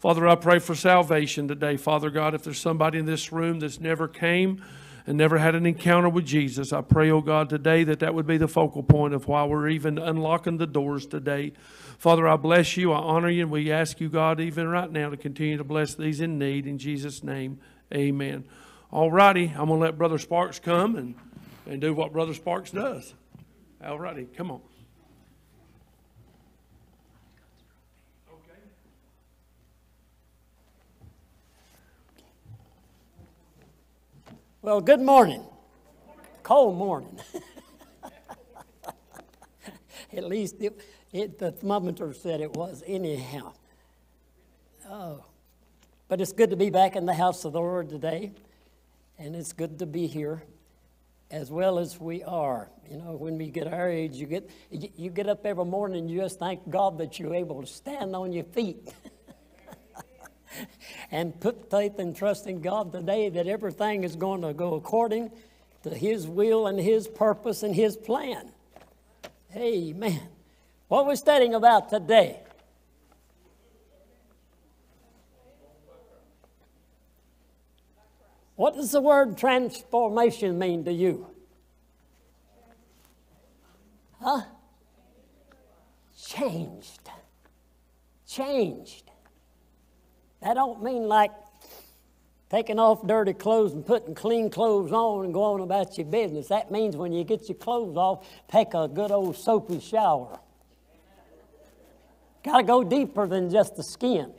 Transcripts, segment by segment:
Father, I pray for salvation today. Father God, if there's somebody in this room that's never came and never had an encounter with Jesus, I pray, oh God, today that that would be the focal point of why we're even unlocking the doors today. Father, I bless you, I honor you, and we ask you, God, even right now to continue to bless these in need. In Jesus' name, amen. All righty, I'm going to let Brother Sparks come and, and do what Brother Sparks does. All righty, come on. Well, good morning. Cold morning. At least it, it, the thermometer said it was, anyhow. Oh, but it's good to be back in the house of the Lord today, and it's good to be here as well as we are. You know, when we get our age, you get, you get up every morning and you just thank God that you're able to stand on your feet. and put faith and trust in God today that everything is going to go according to His will and His purpose and His plan. Amen. What we're studying about today. What does the word transformation mean to you? Huh? Changed. Changed. That don't mean like taking off dirty clothes and putting clean clothes on and going about your business. That means when you get your clothes off, take a good old soapy shower. Got to go deeper than just the skin.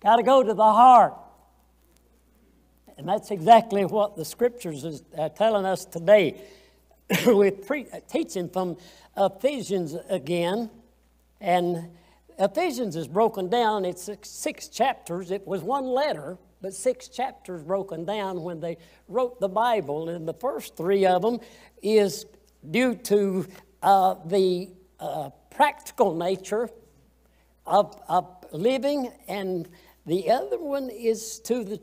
Got to go to the heart. And that's exactly what the scriptures is uh, telling us today. We're pre- teaching from Ephesians again, and Ephesians is broken down. It's six, six, chapters. It was one letter, but six chapters broken down when they wrote the Bible. And the first three of them is due to uh, the uh, practical nature of, of, living, and the other one is to the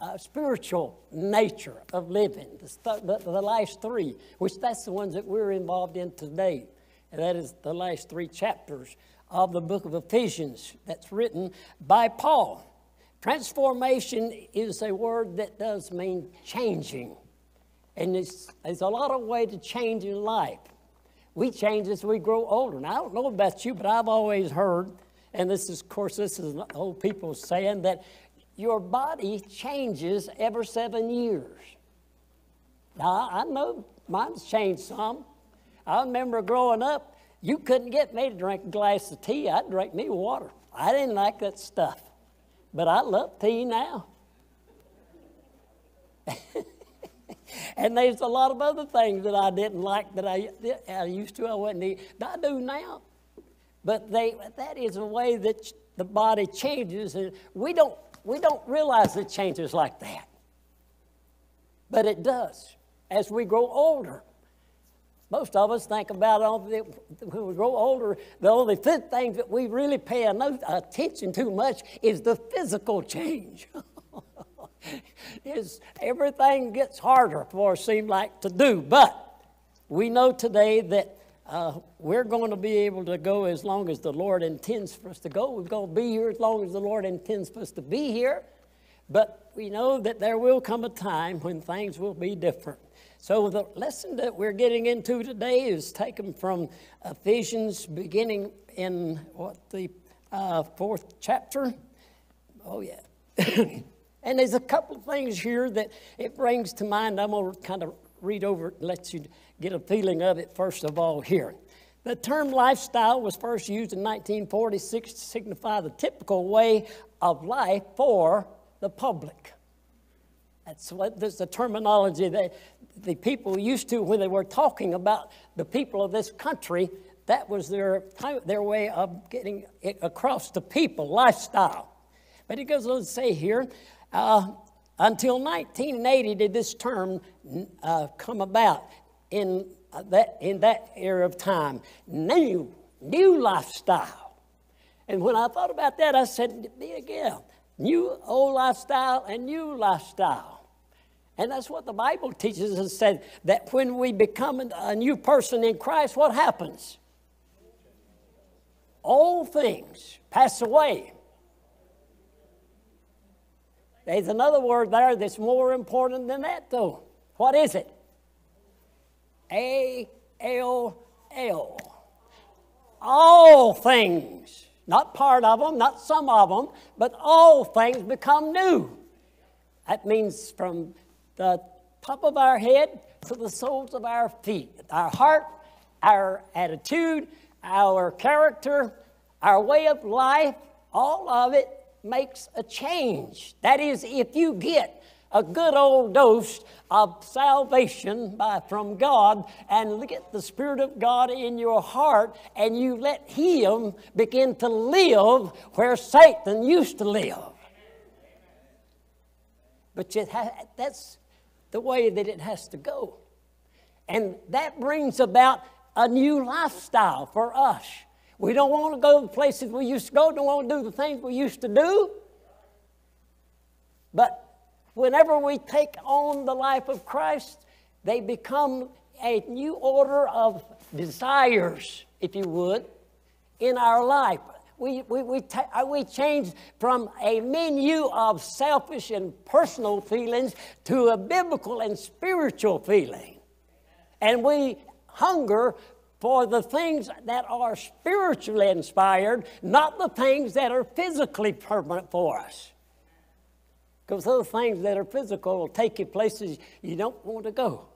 uh, spiritual nature of living. The, the, the last three, which that's the ones that we're involved in today. And that is the last three chapters of the book of Ephesians that's written by Paul. Transformation is a word that does mean changing. And it's, there's a lot of way to change in life. We change as we grow older. Now, I don't know about you, but I've always heard, and this is, of course, this is old people saying that your body changes every seven years. Now, I know mine's changed some. I remember growing up, you couldn't get me to drink a glass of tea. I'd drink me water. I didn't like that stuff. But I love tea now. and there's a lot of other things that I didn't like that I, I used to. I wouldn't eat. I do now. But they, that is a way that the body changes, and we don't, we don't realize it changes like that. But it does as we grow older. Most of us think about the, when we grow older, the only things that we really pay attention to much is the physical change. is everything gets harder for us seem like to do. But we know today that uh, we're going to be able to go as long as the Lord intends for us to go. We're going to be here as long as the Lord intends for us to be here. But we know that there will come a time when things will be different. So, the lesson that we're getting into today is taken from Ephesians, beginning in what, the uh, fourth chapter? Oh, yeah. and there's a couple of things here that it brings to mind. I'm going to kind of read over it and let you get a feeling of it first of all here. The term lifestyle was first used in 1946 to signify the typical way of life for the public. That's what the terminology that the people used to when they were talking about the people of this country. That was their, their way of getting it across to people, lifestyle. But it goes on to say here, uh, until 1980 did this term uh, come about in uh, that, in that era of time. New, new lifestyle. And when I thought about that, I said, yeah, new old lifestyle and new lifestyle. And that's what the Bible teaches us said that when we become a new person in Christ, what happens? all things pass away. There's another word there that's more important than that, though. What is it? A L L. All things, not part of them, not some of them, but all things become new. That means from the top of our head to the soles of our feet. Our heart, our attitude, our character, our way of life, all of it makes a change. That is, if you get a good old dose of salvation by, from God and get the Spirit of God in your heart and you let Him begin to live where Satan used to live. But ha- that's the way that it has to go. And that brings about a new lifestyle for us. We don't want to go to places we used to go, don't want to do the things we used to do. But whenever we take on the life of Christ, they become a new order of desires, if you would, in our life. We, we, we, ta- uh, we change from a menu of selfish and personal feelings to a biblical and spiritual feeling. And we hunger for the things that are spiritually inspired, not the things that are physically permanent for us. Because those things that are physical will take you places you don't want to go.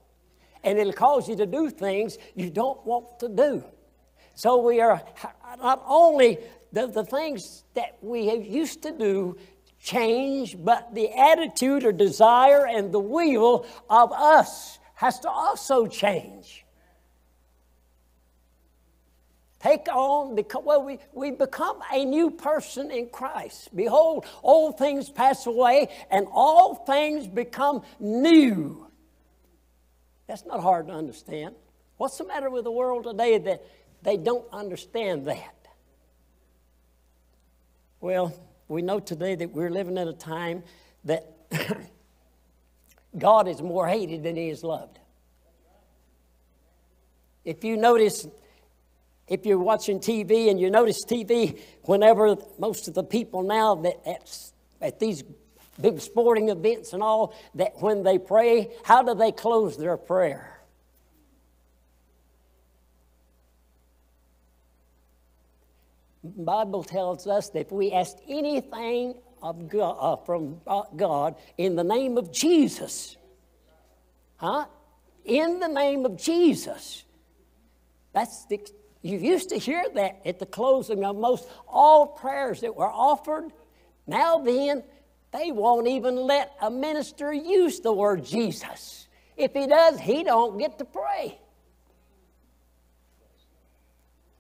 And it'll cause you to do things you don't want to do. So we are not only the, the things that we have used to do change, but the attitude or desire and the will of us has to also change. Take on, because, well, we, we become a new person in Christ. Behold, old things pass away and all things become new. That's not hard to understand. What's the matter with the world today that they don't understand that? Well, we know today that we're living in a time that God is more hated than he is loved. If you notice, if you're watching TV and you notice TV, whenever most of the people now that at, at these big sporting events and all, that when they pray, how do they close their prayer? Bible tells us that if we ask anything of God, uh, from God in the name of Jesus, huh? In the name of Jesus, that's the, you used to hear that at the closing of most all prayers that were offered. Now then, they won't even let a minister use the word Jesus. If he does, he don't get to pray.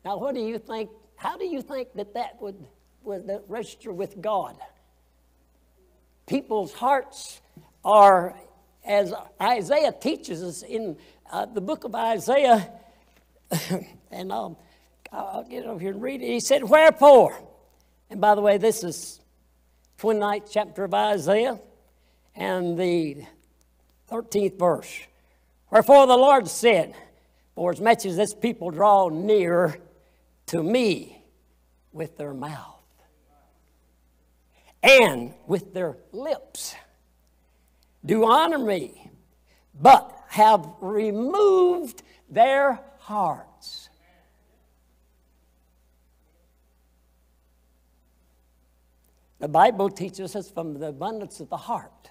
Now, what do you think? How do you think that that would, would register with God? People's hearts are, as Isaiah teaches us in uh, the book of Isaiah, and I'll, I'll get over here and read it. He said, Wherefore? And by the way, this is 29th chapter of Isaiah and the 13th verse. Wherefore the Lord said, For as much as this people draw near to me with their mouth and with their lips, do honor me, but have removed their hearts. The Bible teaches us from the abundance of the heart,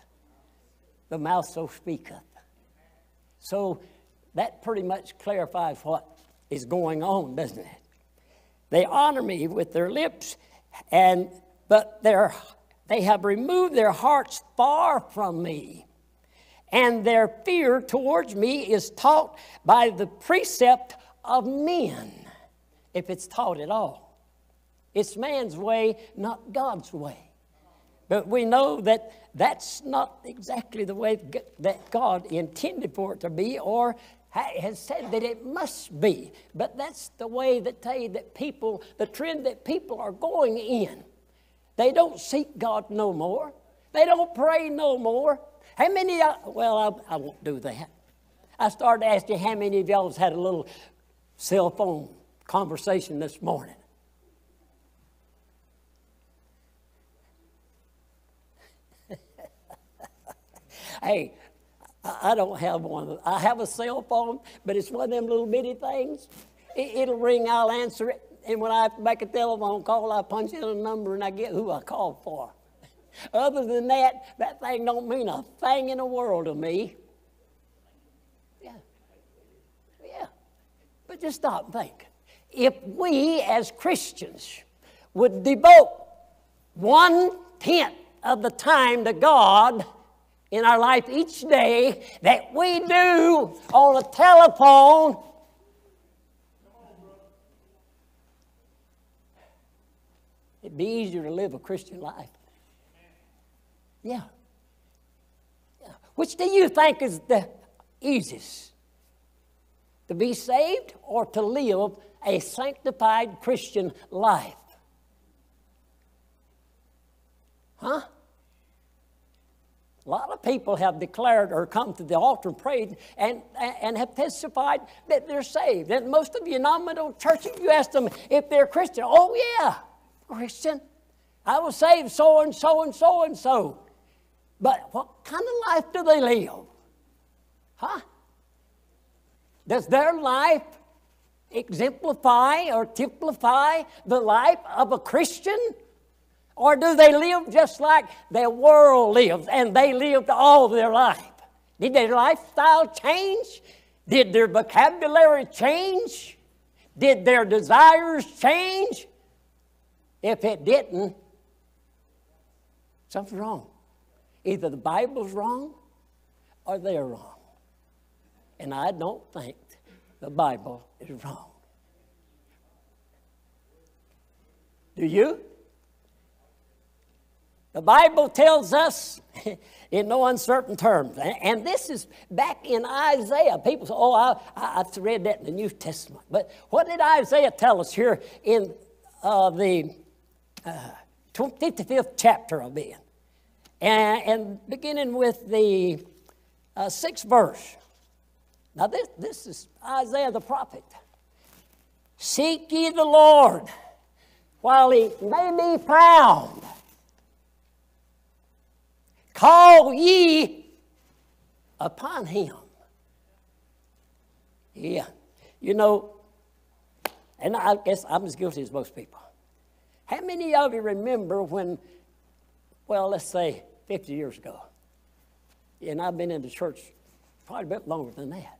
the mouth so speaketh. So that pretty much clarifies what is going on, doesn't it? They honor me with their lips, and but their, they have removed their hearts far from me and their fear towards me is taught by the precept of men, if it's taught at all. It's man's way, not God's way. But we know that that's not exactly the way that God intended for it to be or has said that it must be. But that's the way that you that people, the trend that people are going in. They don't seek God no more. They don't pray no more. How many, uh, well, I, I won't do that. I started asking you how many of y'all had a little cell phone conversation this morning. Hey, I don't have one. I have a cell phone, but it's one of them little bitty things. It, will ring, I'll answer it. And when I make a telephone call, I punch in a number and I get who I called for. Other than that, that thing don't mean a thing in the world to me. Yeah. Yeah. But just stop and think. If we as Christians would devote one tenth of the time to God in our life each day that we do on a telephone, it'd be easier to live a Christian life. Yeah. yeah. Which do you think is the easiest? To be saved or to live a sanctified Christian life? Huh? A lot of people have declared or come to the altar and prayed and, and have testified that they're saved. And most of you nominal churches, you ask them if they're Christian. Oh, yeah, Christian. I was saved so and so and so and so. But what kind of life do they live? Huh? Does their life exemplify or typify the life of a Christian? Or do they live just like the world lives and they lived all their life? Did their lifestyle change? Did their vocabulary change? Did their desires change? If it didn't, something's wrong. Either the Bible's wrong or they're wrong. And I don't think the Bible is wrong. Do you? The Bible tells us in no uncertain terms, and this is back in Isaiah. People say, oh, I, have read that in the New Testament. But what did Isaiah tell us here in uh, the uh, 55th chapter of it? And, and beginning with the uh, sixth verse. Now, this, this is Isaiah the prophet. Seek ye the Lord while he may be found. Call ye upon him. Yeah. You know, and I guess I'm as guilty as most people. How many of you remember when, well, let's say 50 years ago. And I've been in the church quite a bit longer than that.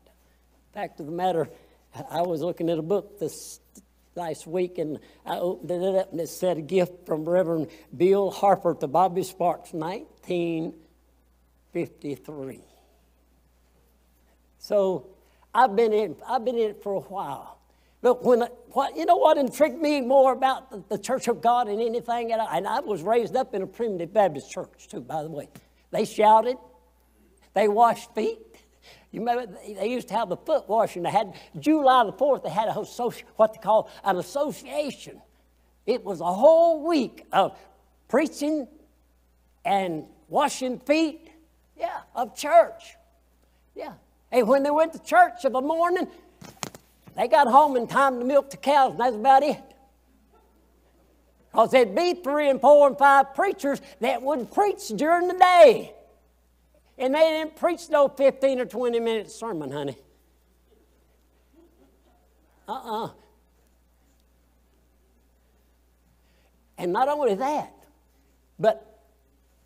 Fact of the matter, I was looking at a book this last week and I opened it up and it said a gift from Reverend Bill Harper to Bobby Sparks, 1953. So I've been in, I've been in it for a while. But when, what, you know what intrigued me more about the, the Church of God than anything, and I, and I was raised up in a primitive Baptist church too, by the way. They shouted, they washed feet. You remember they used to have the foot washing. They had July the 4th, they had a whole social, what they call an association. It was a whole week of preaching and washing feet, yeah, of church. Yeah. And when they went to church of a morning, they got home in time to milk the cows, and that's about it. Because there'd be three and four and five preachers that would preach during the day. And they didn't preach no 15 or 20 minute sermon, honey. Uh uh-uh. uh And not only that, but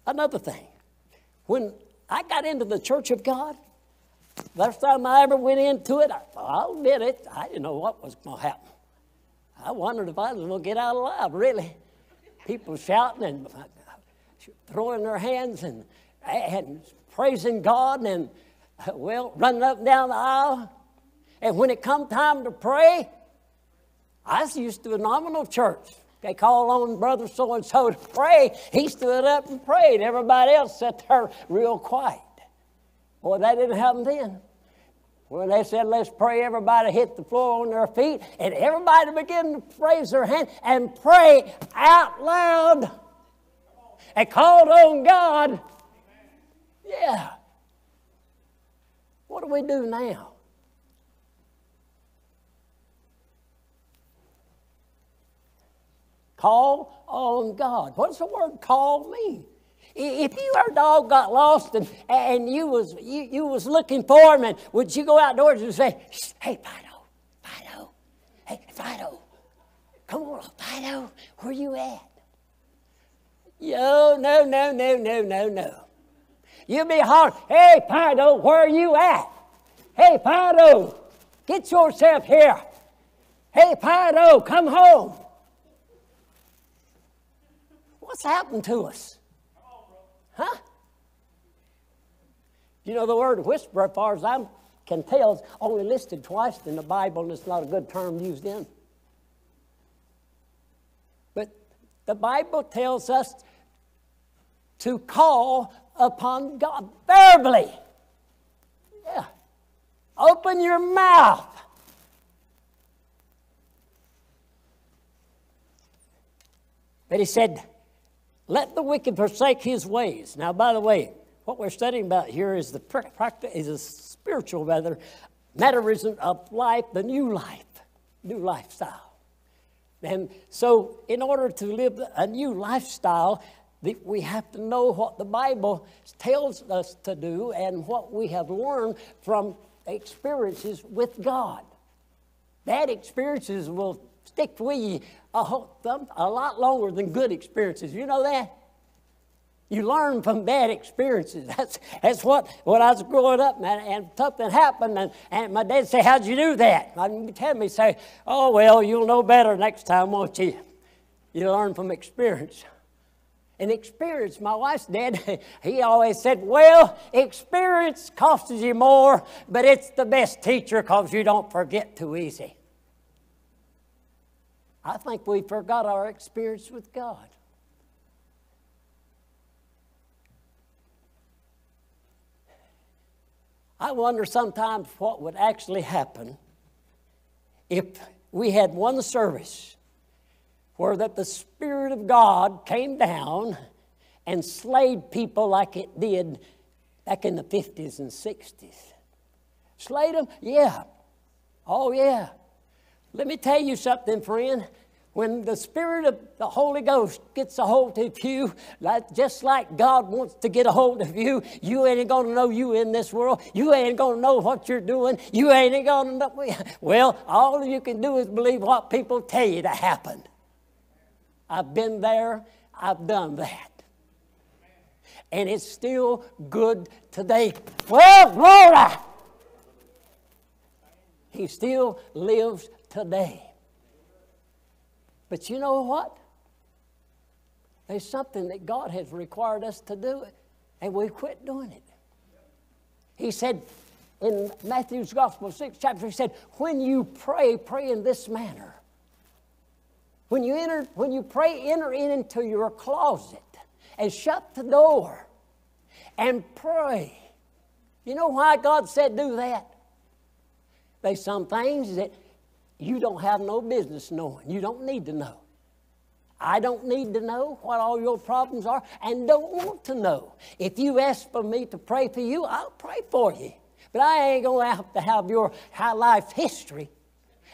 another thing. When I got into the church of God, First time I ever went into it, I, I'll admit it, I didn't know what was going to happen. I wondered if I was going to get out alive, really. People shouting and uh, throwing their hands and, and praising God and, uh, well, running up and down the aisle. And when it come time to pray, I was used to a nominal church. They called on brother so and so to pray. He stood up and prayed. Everybody else sat there real quiet. Boy, that didn't happen then. When they said, let's pray, everybody hit the floor on their feet, and everybody began to raise their hand and pray out loud and called on God. Yeah. What do we do now? Call on God. What does the word call mean? If your dog got lost and, and you, was, you, you was looking for him, and would you go outdoors and say, hey, Fido, Fido, hey, Fido, come on, Fido, where you at? Yo, no, no, no, no, no, no. You'll be hollering, hey, Fido, where you at? Hey, Fido, get yourself here. Hey, Fido, come home. What's happened to us? Huh? You know, the word whisper, as far as I can tell, is only listed twice in the Bible, and it's not a good term used in. But the Bible tells us to call upon God verbally. Yeah. Open your mouth. But he said, let the wicked forsake his ways. Now, by the way, what we're studying about here is the practice is a spiritual rather mannerism of life, the new life, new lifestyle. And so, in order to live a new lifestyle, we have to know what the Bible tells us to do and what we have learned from experiences with God. Bad experiences will stick with you a, whole, a lot longer than good experiences. You know that? You learn from bad experiences. That's, that's what, when I was growing up, man, and something happened, and, and my dad said, How'd you do that? And tell me, say, Oh, well, you'll know better next time, won't you? You learn from experience. And experience, my wife's dad, he always said, Well, experience costs you more, but it's the best teacher because you don't forget too easy. I think we forgot our experience with God. I wonder sometimes what would actually happen if we had one service where that the Spirit of God came down and slayed people like it did back in the 50s and 60s. Slayed them? Yeah. Oh, yeah. Let me tell you something, friend. When the Spirit of the Holy Ghost gets a hold of you, like, just like God wants to get a hold of you, you ain't to know you in this world. You ain't to know what you're doing. You ain't to know. Well, all you can do is believe what people tell you to happen. I've been there, I've done that. And it's still good today. Well, glory! He still lives today. But you know what? There's something that God has required us to do, and we've quit doing it. He said in Matthew's Gospel, 6 chapter, he said, When you pray, pray in this manner. When you enter, when you pray, enter in into your closet and shut the door and pray. You know why God said do that? There's some things that you don't have no business knowing. You don't need to know. I don't need to know what all your problems are and don't want to know. If you ask for me to pray for you, I'll pray for you. But I ain't going to have to have your life history.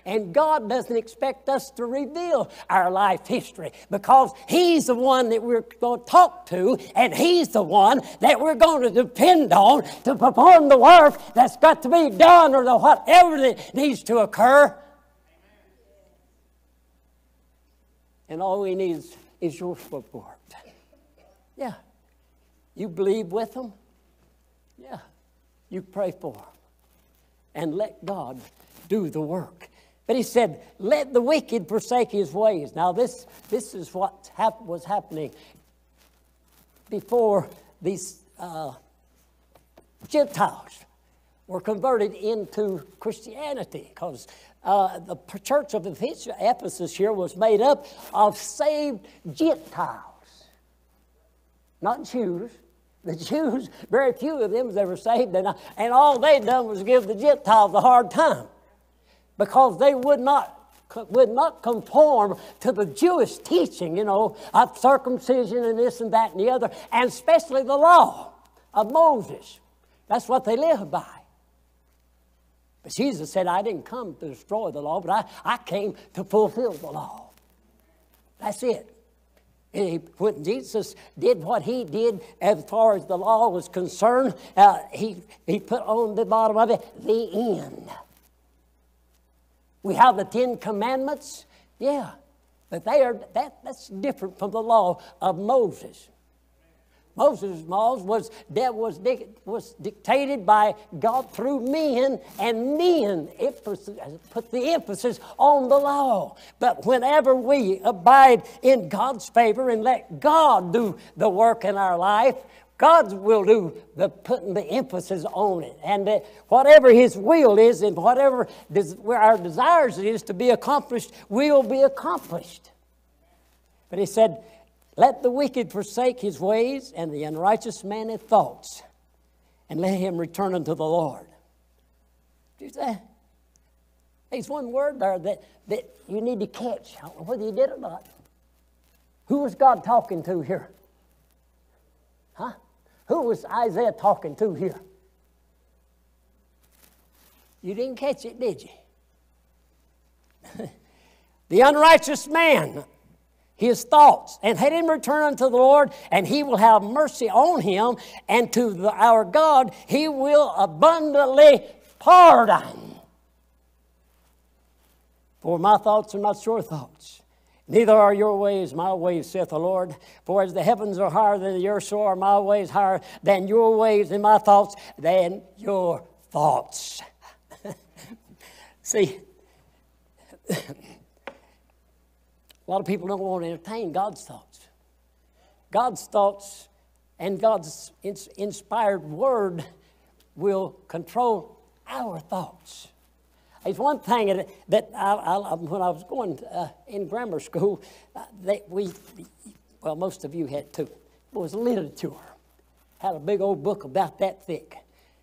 And God doesn't expect us to reveal our life history because He's the one that we're going to talk to, and He's the one that we're going to depend on to perform the work that's got to be done or the whatever that needs to occur. And all we need is, your support. Yeah. You believe with them? Yeah. You pray for them. And let God do the work. But he said, Let the wicked forsake his ways. Now, this, this is what hap- was happening before these uh, Gentiles were converted into Christianity because uh, the church of Ephesus here was made up of saved Gentiles, not Jews. The Jews, very few of them was ever saved, and, and all they'd done was give the Gentiles a hard time because they would not would not conform to the Jewish teaching, you know, of circumcision and this and that and the other, and especially the law of Moses. That's what they lived by. But Jesus said, I didn't come to destroy the law, but I, I came to fulfill the law. That's it. He, when Jesus did what he did as far as the law was concerned, uh, he, he put on the bottom of it the end. We have the Ten Commandments, yeah, but they are that, that's different from the law of Moses. Moses' laws was that was, was dictated by God through men, and men put the emphasis on the law. But whenever we abide in God's favor and let God do the work in our life, God will do the putting the emphasis on it. And that whatever His will is and whatever des- our desires is to be accomplished will be accomplished. But He said, let the wicked forsake his ways, and the unrighteous man his thoughts, and let him return unto the Lord. Do you say? There's one word there that, that you need to catch, whether you did or not. Who was God talking to here? Huh? Who was Isaiah talking to here? You didn't catch it, did you? the unrighteous man his thoughts and let him return unto the Lord, and he will have mercy on him, and to the, our God he will abundantly pardon. For my thoughts are not your thoughts, neither are your ways my ways, saith the Lord. For as the heavens are higher than the earth, so are my ways higher than your ways, and my thoughts than your thoughts. See, a lot of people don't want to entertain God's thoughts. God's thoughts and God's inspired word will control our thoughts. It's one thing that, that I, I, when I was going uh, in grammar school, uh, they, we, well, most of you had too. Was literature. Had a big old book about that thick,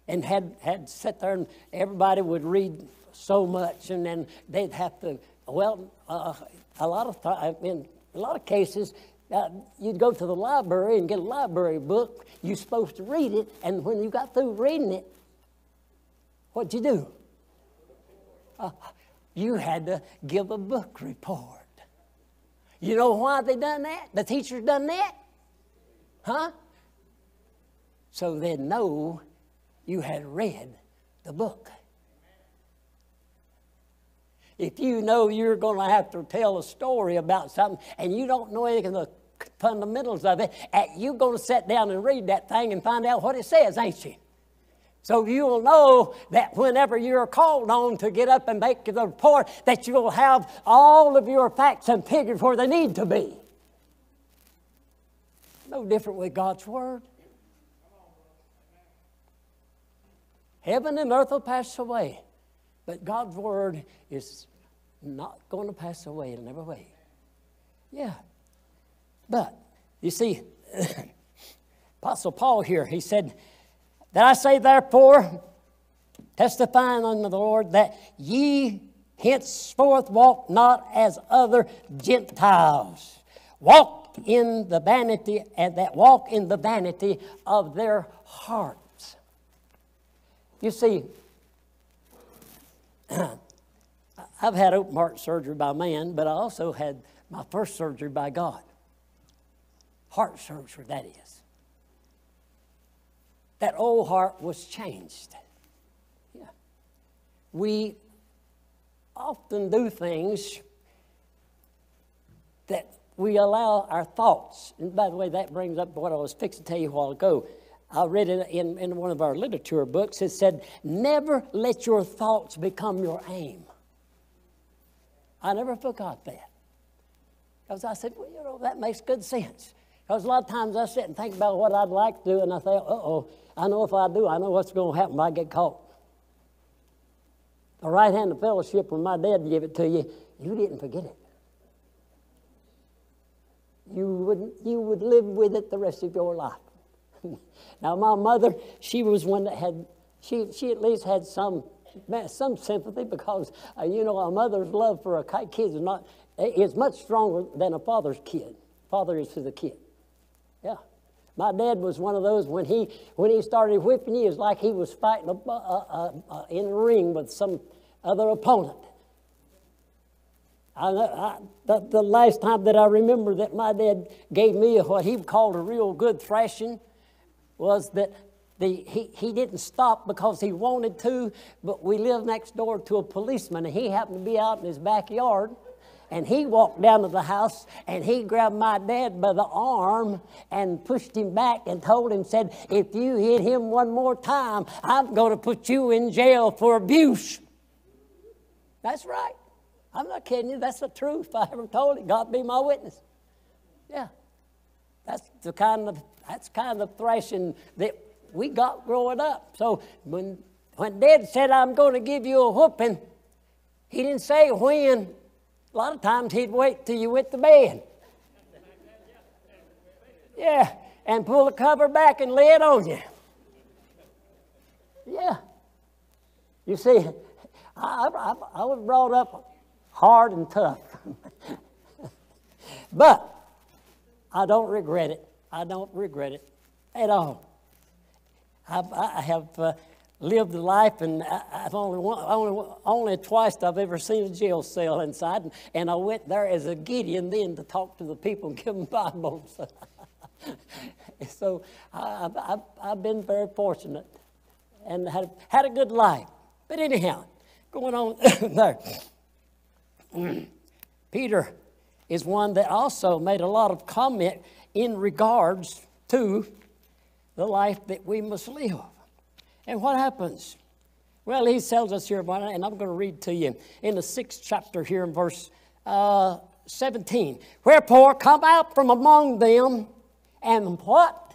and had had sit there, and everybody would read so much, and then they'd have to. Well, uh, a lot of time, in a lot of cases, uh, you'd go to the library and get a library book. You're supposed to read it, and when you got through reading it, what'd you do? Uh, you had to give a book report. You know why they done that? The teachers done that? Huh? So they'd know you had read the book. If you know you're going to have to tell a story about something and you don't know anything of the fundamentals of it, eh, you're going to sit down and read that thing and find out what it says, ain't you? So you'll know that whenever you're called on to get up and make the report, that you'll have all of your facts and figures where they need to be. No different with God's Word. Heaven and earth will pass away, but God's Word is not going to pass away. It'll never wait. Yeah. But, you see, Apostle Paul here, he said, That I say, therefore, testifying unto the Lord, that ye henceforth walk not as other Gentiles. Walk in the vanity, and that walk in the vanity of their hearts. You see, I've had open heart surgery by man, but I also had my first surgery by God. Heart surgery, that is. That old heart was changed. Yeah. We often do things that we allow our thoughts. And by the way, that brings up what I was fixing to tell you a while ago. I read it in, in one of our literature books. It said, Never let your thoughts become your aim. I never forgot that. Because I said, well, you know, that makes good sense. Because a lot of times I sit and think about what I'd like to do, and I think, uh oh, I know if I do, I know what's going to happen if I get caught. The right hand of fellowship, when my dad gave it to you, you didn't forget it. You would, you would live with it the rest of your life. now, my mother, she was one that had, she, she at least had some some sympathy because, uh, you know, a mother's love for a kid is, not, is much stronger than a father's kid. Father is to the kid. Yeah. My dad was one of those when he when he started whipping you, it was like he was fighting a, a, a, in a ring with some other opponent. I, I, the, the last time that I remember that my dad gave me what he called a real good thrashing was that the, he, he didn't stop because he wanted to, but we lived next door to a policeman, and he happened to be out in his backyard. And he walked down to the house and he grabbed my dad by the arm and pushed him back and told him, said, if you hit him one more time, I'm going to put you in jail for abuse. That's right. I'm not kidding you. That's the truth. I ever told it, God be my witness. Yeah. That's the kind of that's kind of thrashing that we got growing up. So when when Dad said, I'm going to give you a whooping, he didn't say when. A lot of times he'd wait till you went to bed. Yeah, and pull the cover back and lay it on you. Yeah. You see, I, I, I was brought up hard and tough. but I don't regret it. I don't regret it at all. I've, I have uh, lived a life, and I, have only, only only twice I've ever seen a jail cell inside, and, and I went there as a Gideon then to talk to the people and give them Bibles. so I, have I've been very fortunate and had, had a good life. But anyhow, going on there. Peter is one that also made a lot of comment in regards to the life that we must live. And what happens? Well, he tells us here, about it, and I'm going to read to you in the sixth chapter here in verse uh, 17. Wherefore, come out from among them and what?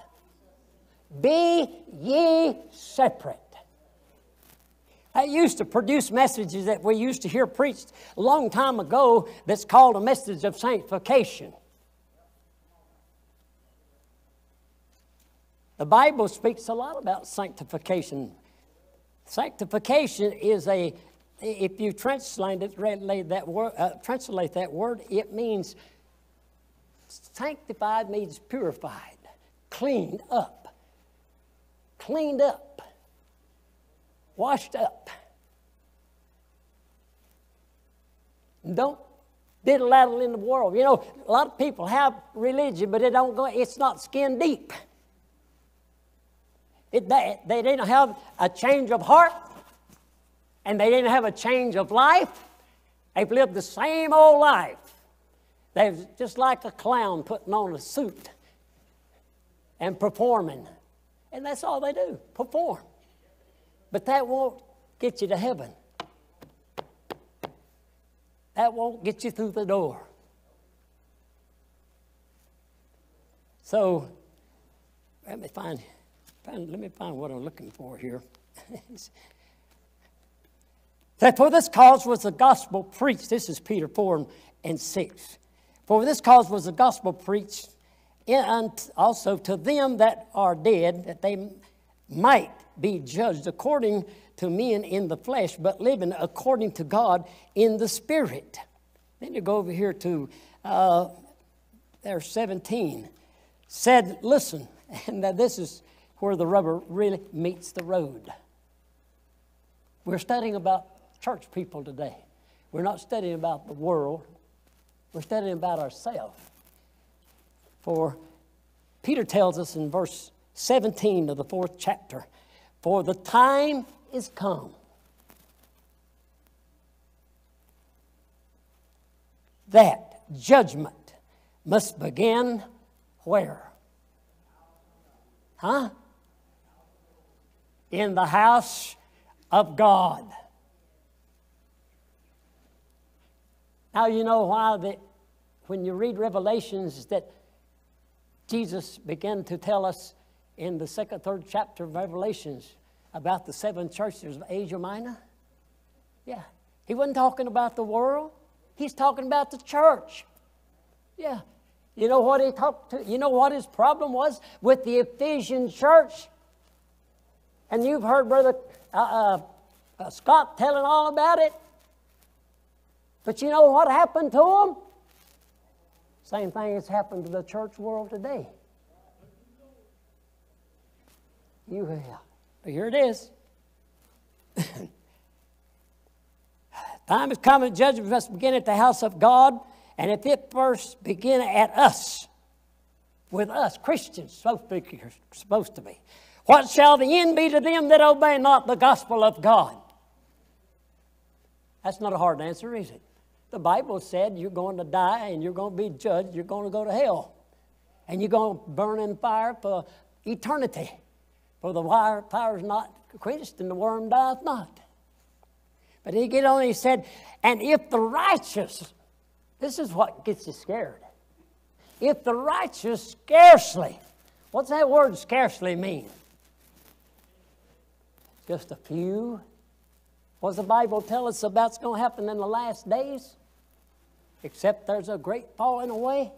Be ye separate I used to produce messages that we used to hear preached a long time ago that's called a message of sanctification. The Bible speaks a lot about sanctification. Sanctification is a, if you translate it, that word, uh, translate that word, it means sanctified means purified, cleaned up, cleaned up washed up. Don't diddle daddle in the world. You know, a lot of people have religion, but it don't go, it's not skin deep. It, they, they didn't have a change of heart, and they didn't have a change of life. They've lived the same old life. They're just like a clown putting on a suit and performing. And that's all they do perform. But that won't get you to heaven. That won't get you through the door. So, let me find, find let me find what I'm looking for here. that for this cause was the gospel preached. This is Peter 4 and 6. For this cause was the gospel preached, and also to them that are dead, that they might be judged according to men in the flesh, but living according to God in the spirit. Then you go over here to uh, there 17. Said, listen, and that this is where the rubber really meets the road. We're studying about church people today. We're not studying about the world. We're studying about ourselves. For Peter tells us in verse 17 of the fourth chapter for the time is come. That judgment must begin where? Huh? In the house of God. Now you know why that when you read Revelations that Jesus began to tell us in the second, third chapter of Revelations about the seven churches of Asia Minor? Yeah. He wasn't talking about the world. He's talking about the church. Yeah. You know what he talked to? You know what his problem was with the Ephesian church? And you've heard Brother uh, uh, Scott telling all about it. But you know what happened to them? Same thing has happened to the church world today. You have. Here it is. Time is coming, judgment must begin at the house of God, and if it first begin at us, with us, Christians, supposed to be. What shall the end be to them that obey not the gospel of God? That's not a hard answer, is it? The Bible said you're going to die and you're going to be judged, you're going to go to hell. And you're going to burn in fire for eternity. For the fire is not quenched and the worm dieth not. But he get on, he said, and if the righteous, this is what gets you scared. If the righteous scarcely, what's that word scarcely mean? Just a few. What does the Bible tell us about what's going to happen in the last days? except there's a great falling away?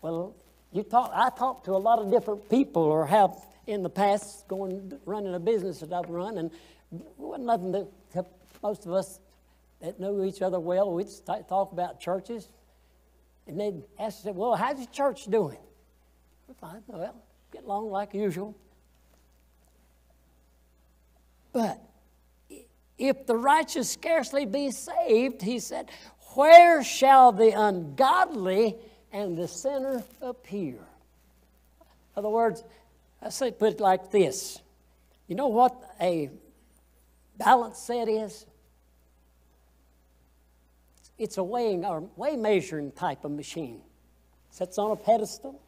Well, you talk, I talk to a lot of different people or have in the past going running a business that I've run, and wasn't nothing that most of us that know each other well, we'd talk about churches. And they'd ask, well, how's your church doing? We're fine. Well, get along like usual. But if the righteous scarcely be saved, he said, where shall the ungodly and the sinner appear? In other words, I say put it like this. You know what a balance set is? It's a weighing or weigh measuring type of machine. It sits on a pedestal.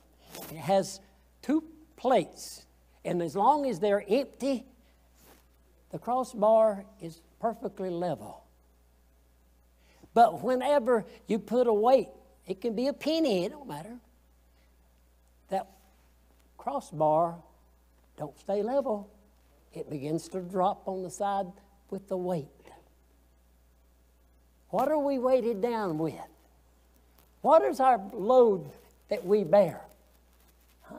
It has two plates. And as long as they're empty, the crossbar is perfectly level. But whenever you put a weight, it can be a penny, it don't matter. That crossbar don't stay level. It begins to drop on the side with the weight. What are we weighted down with? What is our load that we bear? Huh?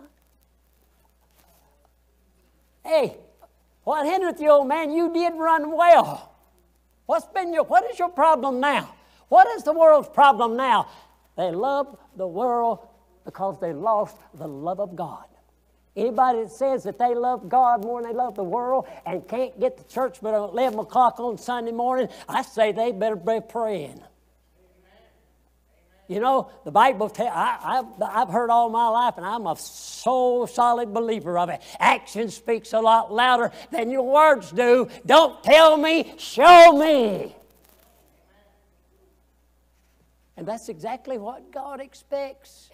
Hey, what hindereth you, old man? You did run well. What's been your, what is your problem now? What is the world's problem now? They love the world because they lost the love of God. Anybody that says that they love God more than they love the world and can't get to church but at 11 o'clock on Sunday morning, I say they better be praying. You know, the Bible, te- I, have I've heard all my life, and I'm a so solid believer of it. Action speaks a lot louder than your words do. Don't tell me, show me. And that's exactly what God expects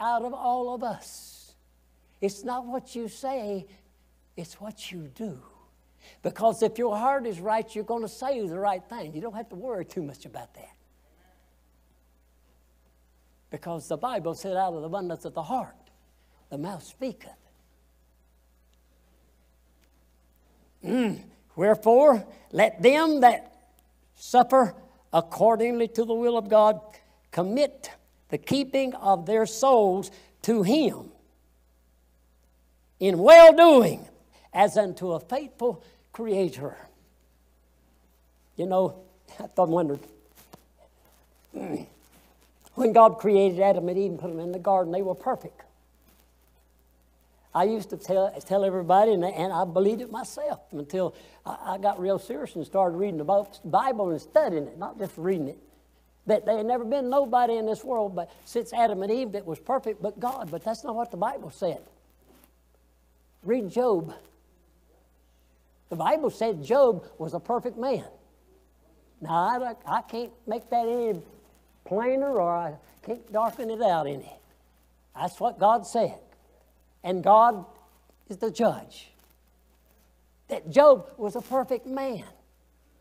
out of all of us. It's not what you say, it's what you do. Because if your heart is right, you're going to say the right thing. You don't have to worry too much about that. Because the Bible said, out of the abundance of the heart, the mouth speaketh. Mm. Wherefore, let them that suffer accordingly to the will of God commit the keeping of their souls to Him in well doing as unto a faithful Creator. You know, I thought wondered. When God created Adam and Eve and put them in the garden, they were perfect. I used to tell, tell everybody, and, and I believed it myself until I, I, got real serious and started reading the Bible and studying it, not just reading it. That there had never been nobody in this world but since Adam and Eve that was perfect but God. But that's not what the Bible said. Read Job. The Bible said Job was a perfect man. Now, I, I can't make that any plainer or I can't darken it out any. That's what God said. And God is the judge. That Job was a perfect man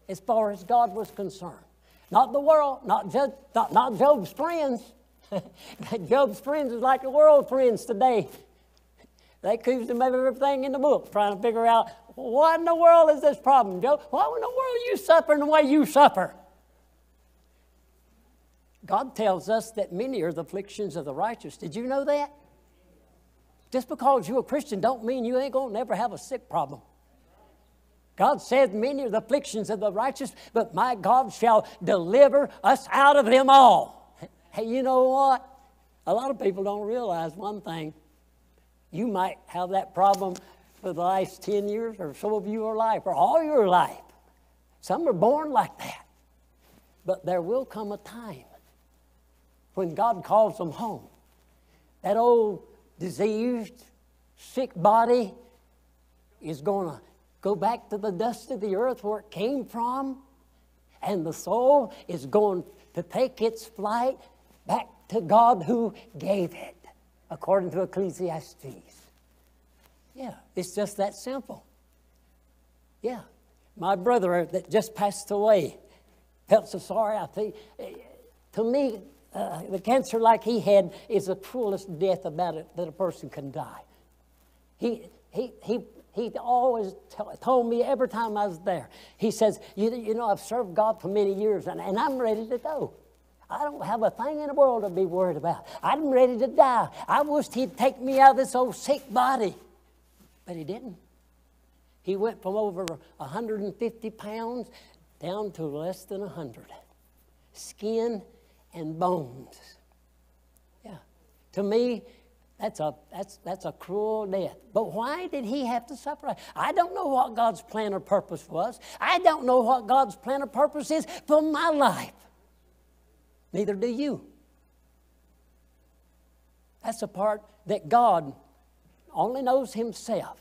as far as God was concerned. Not the world, not, Job, not, not Job's friends. Job's friends is like the world friends today. They accused him of everything in the book, trying to figure out what in the world is this problem, Job? Why in the world are you suffering the way you suffer? God tells us that many are the afflictions of the righteous. Did you know that? Just because you're a Christian don't mean you ain't to never have a sick problem. God said, Many are the afflictions of the righteous, but my God shall deliver us out of them all. Hey, you know what? A lot of people don't realize one thing. You might have that problem for the last 10 years or so of your life or all your life. Some are born like that. But there will come a time when God calls them home. That old diseased, sick body is going to go back to the dust of the earth where it came from, and the soul is going to take its flight back to God who gave it, according to Ecclesiastes. Yeah, it's just that simple. Yeah. My brother that just passed away felt so sorry. I think, eh, to me, uh, the cancer like he had is the cruelest death about it that a person can die. He, he, he, he always told me every time I was there, he says, you, you know, I've served God for many years and, and I'm ready to go. I don't have a thing in the world to be worried about. I'm ready to die. I wished he'd take me out of this old sick body. But he didn't. He went from over 150 pounds down to less than 100. Skin and bones. Yeah. To me, that's a, that's, that's a cruel death. But why did he have to suffer? I don't know what God's plan or purpose was. I don't know what God's plan or purpose is for my life. Neither do you. That's the part that God only knows Himself.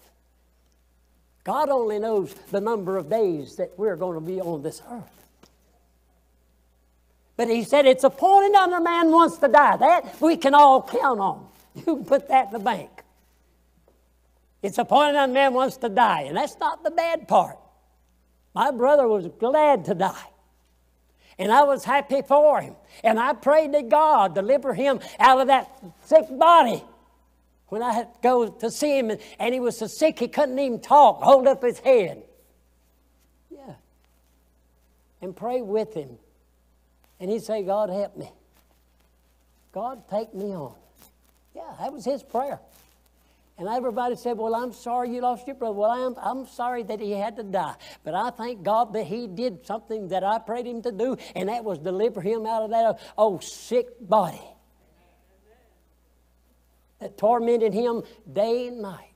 God only knows the number of days that we're going to be on this earth. But He said it's appointed unto man wants to die. That we can all count on. You can put that in the bank. It's appointed unto man wants to die, and that's not the bad part. My brother was glad to die. And I was happy for him. And I prayed to God, deliver him out of that sick body. When I had to go to see him, and, and he was so sick he couldn't even talk, hold up his head. Yeah. And pray with him. And he'd say, God, help me. God, take me on. Yeah, that was his prayer. And everybody said, Well, I'm sorry you lost your brother. Well, I'm, I'm sorry that he had to die. But I thank God that he did something that I prayed him to do, and that was deliver him out of that old sick body that tormented him day and night.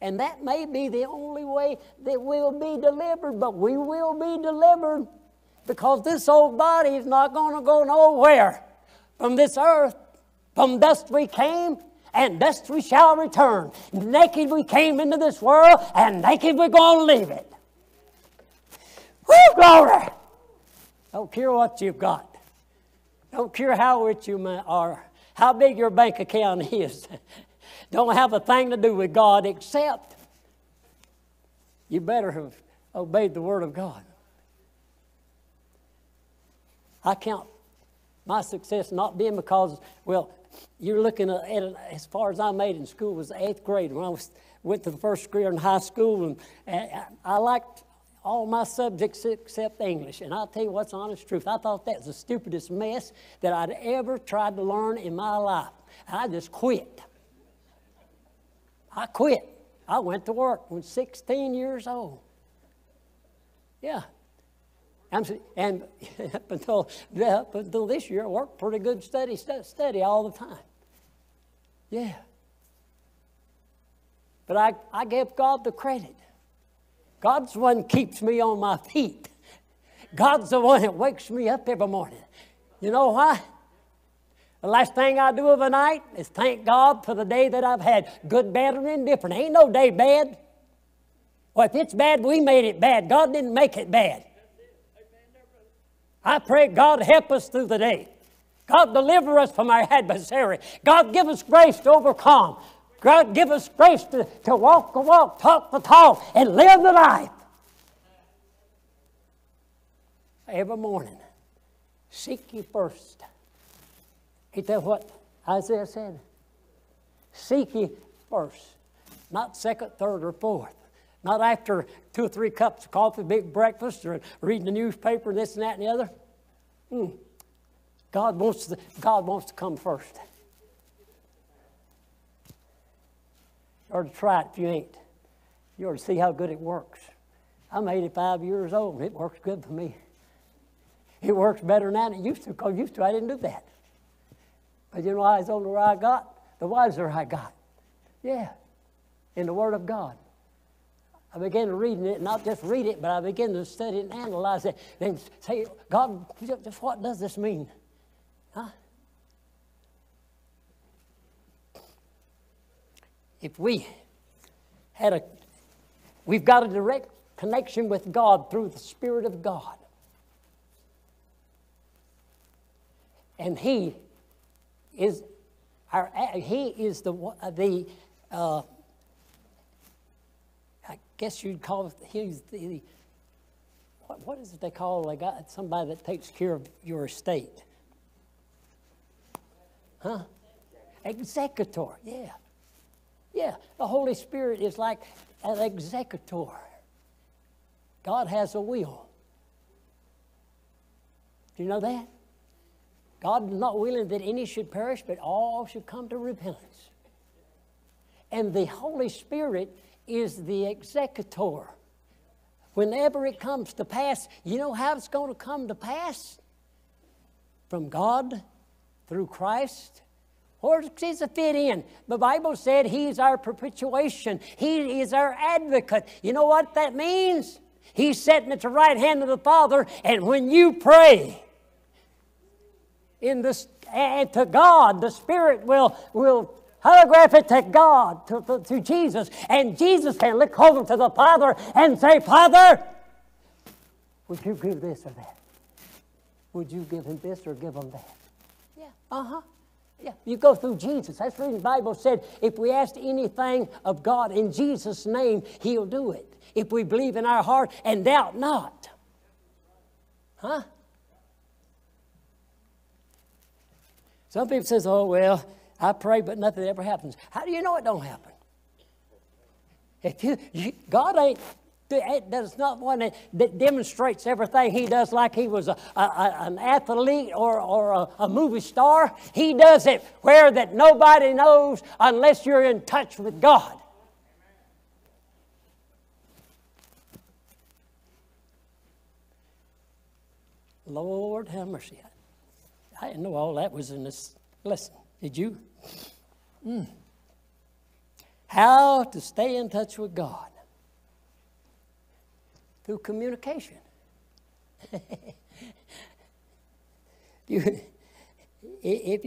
And that may be the only way that we'll be delivered, but we will be delivered because this old body is not going to go nowhere from this earth. From dust we came, and dust we shall return. Naked we came into this world, and naked we're going to leave it. Woo, glory! Don't care what you've got. Don't care how rich you are, how big your bank account is. Don't have a thing to do with God except you better have obeyed the Word of God. I count my success not being because, well, you're looking at it as far as I made in school was eighth grade when I was, went to the first grade in high school, and, and I liked all my subjects except English. And I'll tell you what's honest truth. I thought that was the stupidest mess that I'd ever tried to learn in my life. I just quit. I quit. I went to work when 16 years old. Yeah. And up until, up until this year, I worked pretty good study, study all the time. Yeah. But I, I gave God the credit. God's the one keeps me on my feet. God's the one that wakes me up every morning. You know why? The last thing I do of a night is thank God for the day that I've had, good, bad, or indifferent. Ain't no day bad. Well, if it's bad, we made it bad. God didn't make it bad. I pray God help us through the day. God deliver us from our adversary. God give us grace to overcome. God give us grace to, to walk the walk, talk the talk, and live the life. Every morning, seek ye first. Ain't that what Isaiah said? Seek ye first, not second, third, or fourth. Not after two or three cups of coffee, big breakfast, or reading the newspaper, this and that and the other. Mm. God, wants to, God wants to come first. You ought to try it if you ain't. You ought to see how good it works. I'm 85 years old, and it works good for me. It works better now than it used to, because used to I didn't do that. But you know why the older I got, the wiser I got. Yeah, in the Word of God. I began reading it, not just read it, but I began to study and analyze it. Then say, God, just what does this mean? Huh? If we had a, we've got a direct connection with God through the Spirit of God. And He is our, He is the, the uh, guess you'd call He's the, what, what is it they call they uh, got somebody that takes care of your estate? Huh? Executor, yeah. Yeah, the Holy Spirit is like an executor. God has a will. Do you know that? God is not willing that any should perish, but all should come to repentance. And the Holy Spirit is the executor. Whenever it comes to pass, you know how it's going to come to pass? From God, through Christ. Where does it fit in? The Bible said He's our propitiation. He is our advocate. You know what that means? He's sitting at the right hand of the Father, and when you pray, in this and to God, the Spirit will will holograph it to God, to, to, to Jesus, and Jesus can look over to the Father and say, Father, would you give this or that? Would you give him this or give him that? Yeah, uh huh. Yeah, you go through Jesus. That's the reason the Bible said if we ask anything of God in Jesus' name, He'll do it. If we believe in our heart and doubt not. Huh? Some people says, "Oh well, I pray, but nothing ever happens." How do you know it don't happen? If you, you God ain't that's not one that, demonstrates everything he does like he was a, a, a, an athlete or, or a, movie star. He does it where that nobody knows unless you're in touch with God. Lord have mercy. I didn't know all that was in this lesson. Did you? Mm. How to stay in touch with God through communication. you, if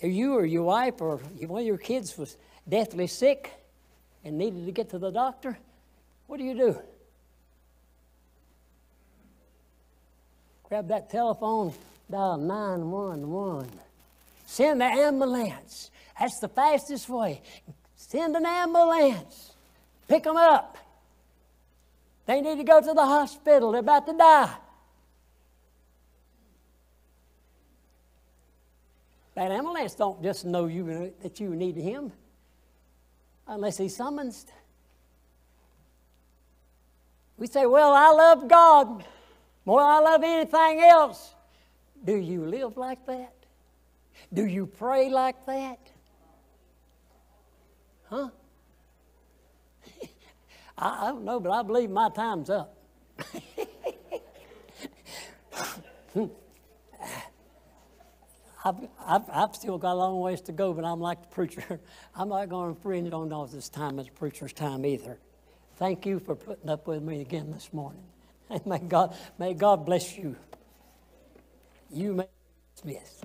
if you or your wife or one of your kids was deathly sick and needed to get to the doctor, what do you do? Grab that telephone, dial 911. Send the ambulance. That's the fastest way. Send an ambulance. Pick them up. They need to go to the hospital. They're about to die. That ambulance don't just know you that you need him unless he's summoned. We say, Well, I love God more than I love anything else. Do you live like that? Do you pray like that? Huh? I, I don't know, but I believe my time's up. I've, I've, I've, still got a long ways to go, but I'm like the preacher. I'm not going to infringe on all this time as preacher's time either. Thank you for putting up with me again this morning. And may God, may God bless you. You may be dismissed.